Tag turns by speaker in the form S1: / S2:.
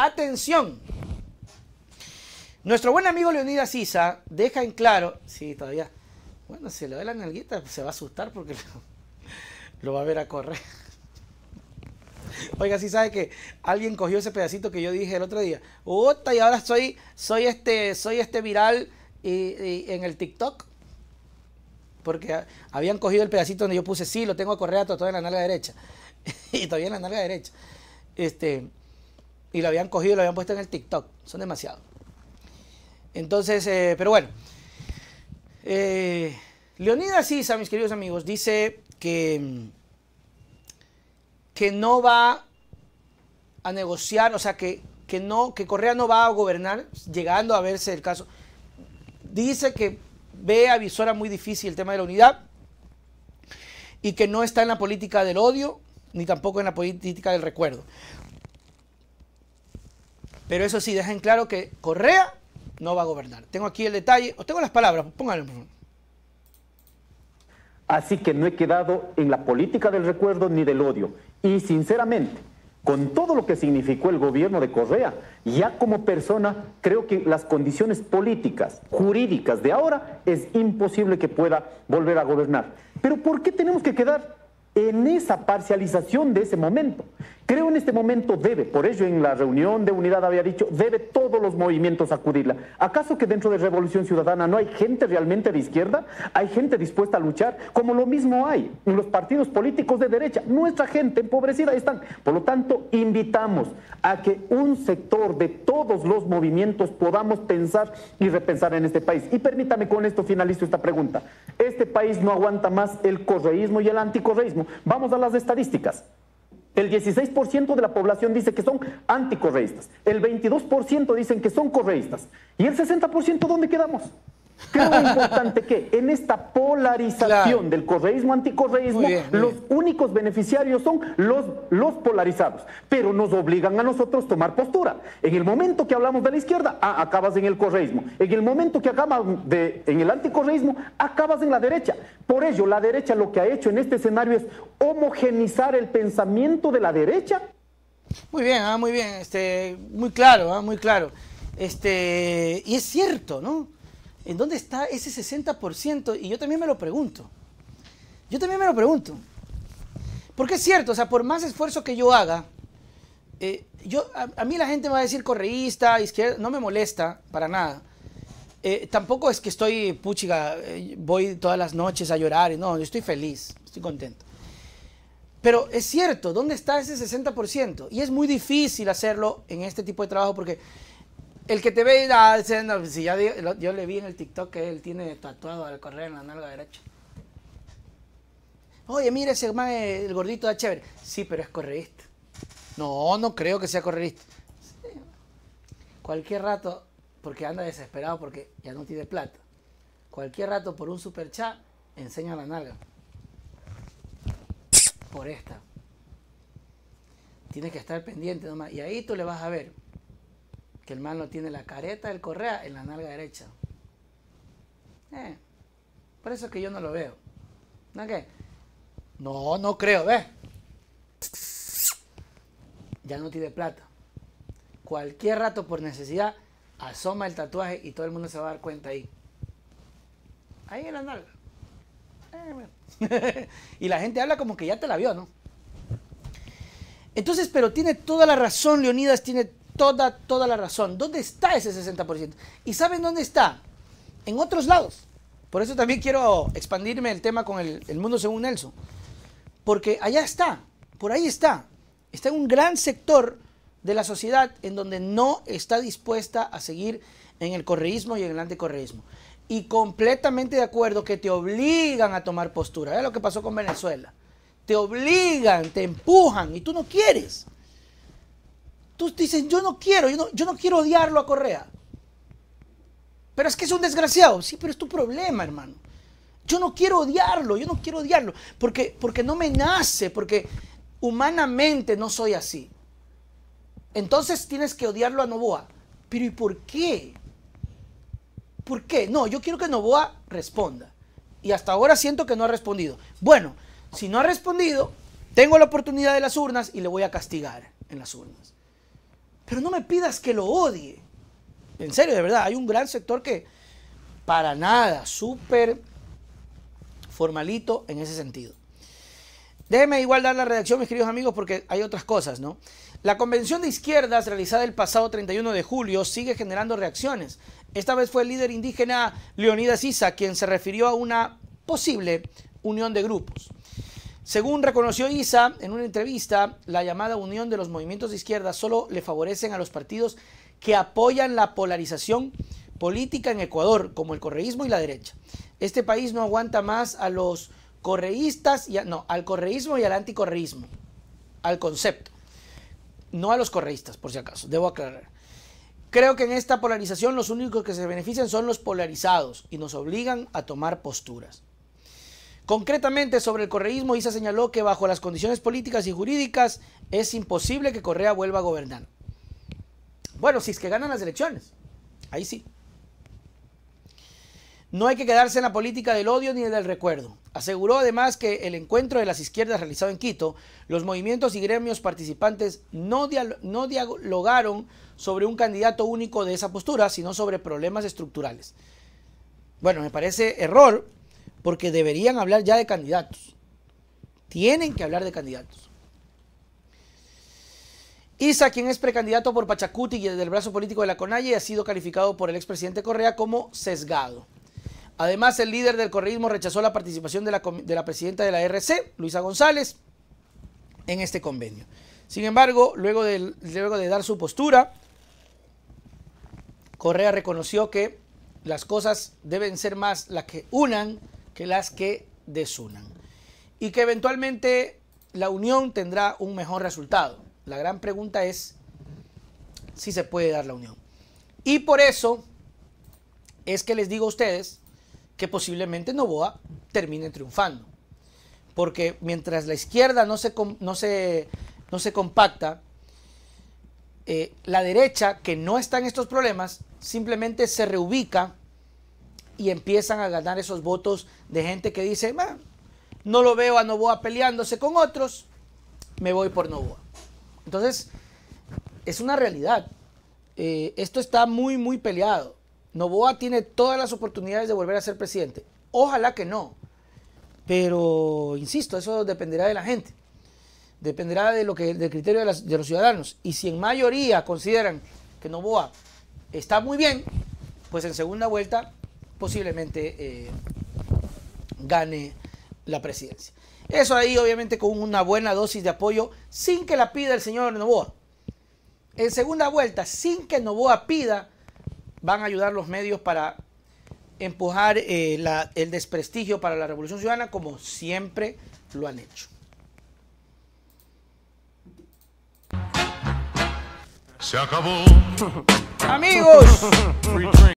S1: Atención. Nuestro buen amigo Leonidas Sisa deja en claro, sí, todavía, bueno, si le da la nalguita se va a asustar porque lo, va a ver a correr. Oiga, sí sabe que alguien cogió ese pedacito que yo dije el otro día. Uta, y ahora soy, soy este, soy este viral en el TikTok. Porque habían cogido el pedacito donde yo puse sí, lo tengo a correr todo en la nalga derecha. y todavía en la nalga derecha. Este, y lo habían cogido y lo habían puesto en el TikTok. Son demasiados. Entonces, eh, pero bueno. Eh, Leonidas Sisa, mis queridos amigos, dice que que no va a negociar, o sea, que, que, no, que Correa no va a gobernar, llegando a verse el caso. Dice que ve a Visora muy difícil el tema de la unidad y que no está en la política del odio ni tampoco en la política del recuerdo. Pero eso sí, dejen claro que Correa no va a gobernar. Tengo aquí el detalle, os tengo las palabras, pónganlo por favor.
S2: Así que no he quedado en la política del recuerdo ni del odio. Y sinceramente, con todo lo que significó el gobierno de Correa, ya como persona creo que las condiciones políticas, jurídicas de ahora es imposible que pueda volver a gobernar. Pero ¿por qué tenemos que quedar en esa parcialización de ese momento? Creo en este momento debe, por ello en la reunión de unidad había dicho, debe todos los movimientos acudirla. ¿Acaso que dentro de Revolución Ciudadana no hay gente realmente de izquierda? ¿Hay gente dispuesta a luchar? Como lo mismo hay en los partidos políticos de derecha. Nuestra gente empobrecida están. Por lo tanto, invitamos a que un sector de todos los movimientos podamos pensar y repensar en este país. Y permítame con esto finalizo esta pregunta. Este país no aguanta más el correísmo y el anticorreísmo. Vamos a las estadísticas. El 16% de la población dice que son anticorreístas. El 22% dicen que son correístas. ¿Y el 60% dónde quedamos? Creo importante que en esta polarización del correísmo anticorreísmo, los únicos beneficiarios son los, los polarizados, pero nos obligan a nosotros tomar postura. En el momento que hablamos de la izquierda, ah, acabas en el correísmo. En el momento que acabas de, en el anticorreísmo, acabas en la derecha. Por ello, la derecha lo que ha hecho en este escenario es homogenizar el pensamiento de la derecha.
S1: Muy bien, ah, muy bien, este, muy claro, ah, muy claro. Este, y es cierto, ¿no? ¿En dónde está ese 60%? Y yo también me lo pregunto. Yo también me lo pregunto. Porque es cierto, o sea, por más esfuerzo que yo haga, eh, yo, a, mí la gente me va a decir correísta, izquierda, no me molesta para nada. Eh, tampoco es que estoy, puchiga, eh, voy todas las noches a llorar. No, yo estoy feliz, estoy contento. Pero es cierto, ¿dónde está ese 60%? Y es muy difícil hacerlo en este tipo de trabajo porque el que te ve, ah, si ya, yo le vi en el TikTok que él tiene tatuado al correr en la nalga derecha. Oye, mira ese man, el gordito da chévere. Sí, pero es correísta. No, no creo que sea correísta. Cualquier rato, porque anda desesperado porque ya no tiene plata. Cualquier rato por un super chat, enseña la nalga. Por esta. Tienes que estar pendiente nomás. Y ahí tú le vas a ver que el man no tiene la careta del correa en la nalga derecha. Eh, por eso es que yo no lo veo. ¿No qué? No, no creo, ¿ves? Ya no tiene plata. Cualquier rato por necesidad, asoma el tatuaje y todo el mundo se va a dar cuenta ahí. Ahí en la nalga. Eh, y la gente habla como que ya te la vio, ¿no? Entonces, pero tiene toda la razón, Leonidas tiene toda, toda la razón. ¿Dónde está ese 60%? ¿Y saben dónde está? En otros lados. Por eso también quiero expandirme el tema con el, mundo según Nelson. Porque allá está, por ahí está. Está en un gran sector de la sociedad en donde no está dispuesta a seguir en el correísmo y en el anticorreísmo. Y completamente de acuerdo que te obligan a tomar postura. Es lo que pasó con Venezuela. Te obligan, te empujan y tú no quieres. Tú dices, yo no quiero, yo no, yo no quiero odiarlo a Correa. Pero es que es un desgraciado. Sí, pero es tu problema, hermano. Yo no quiero odiarlo, yo no quiero odiarlo. Porque, porque no me nace, porque humanamente no soy así. Entonces tienes que odiarlo a Novoa. Pero ¿y por qué? ¿Por qué? No, yo quiero que Novoa responda. Y hasta ahora siento que no ha respondido. Bueno, si no ha respondido, tengo la oportunidad de las urnas y le voy a castigar en las urnas. Pero no me pidas que lo odie. En serio, de verdad, hay un gran sector que para nada, súper formalito en ese sentido. Déjenme igual dar la redacción, mis queridos amigos, porque hay otras cosas, ¿no? La convención de izquierdas realizada el pasado 31 de julio sigue generando reacciones. Esta vez fue el líder indígena Leonidas Isa quien se refirió a una posible unión de grupos. Según reconoció Isa en una entrevista, la llamada unión de los movimientos de izquierda solo le favorecen a los partidos que apoyan la polarización política en Ecuador, como el correísmo y la derecha. Este país no aguanta más a los correístas, y no, al correísmo y al anticorreísmo, al concepto no a los correístas, por si acaso, debo aclarar. Creo que en esta polarización los únicos que se benefician son los polarizados y nos obligan a tomar posturas. Concretamente sobre el correísmo, Isa señaló que bajo las condiciones políticas y jurídicas es imposible que Correa vuelva a gobernar. Bueno, si es que ganan las elecciones, ahí sí. No hay que quedarse en la política del odio ni del recuerdo. Aseguró además que el encuentro de las izquierdas realizado en Quito, los movimientos y gremios participantes no, no dialogaron sobre un candidato único de esa postura, sino sobre problemas estructurales. Bueno, me parece error porque deberían hablar ya de candidatos. Tienen que hablar de candidatos. Isa, quien es precandidato por Pachacuti y del brazo político de la CONAIE, ha sido calificado por el expresidente Correa como sesgado. Además, el líder del correísmo rechazó la participación de la, presidenta de la RC, Luisa González, en este convenio. Sin embargo, luego de, luego de dar su postura, Correa reconoció que las cosas deben ser más las que unan que las que desunan. Y que eventualmente la unión tendrá un mejor resultado. La gran pregunta es si se puede dar la unión. Y por eso es que les digo a ustedes que posiblemente Novoa termine triunfando. Porque mientras la izquierda no se, no se, no se compacta, eh, la derecha, que no está en estos problemas, simplemente se reubica y empiezan a ganar esos votos de gente que dice, no lo veo a Novoa peleándose con otros, me voy por Novoa. Entonces, es una realidad. Eh, esto está muy, muy peleado. Novoa tiene todas las oportunidades de volver a ser presidente. Ojalá que no. Pero, insisto, eso dependerá de la gente. Dependerá de lo que, del criterio de, los ciudadanos. Y si en mayoría consideran que Novoa está muy bien, pues en segunda vuelta posiblemente eh, gane la presidencia. Eso ahí obviamente con una buena dosis de apoyo sin que la pida el señor Novoa. En segunda vuelta, sin que Novoa pida van a ayudar los medios para empujar eh, el desprestigio para la Revolución Ciudadana como siempre lo han hecho.
S3: Se acabó.
S1: Amigos.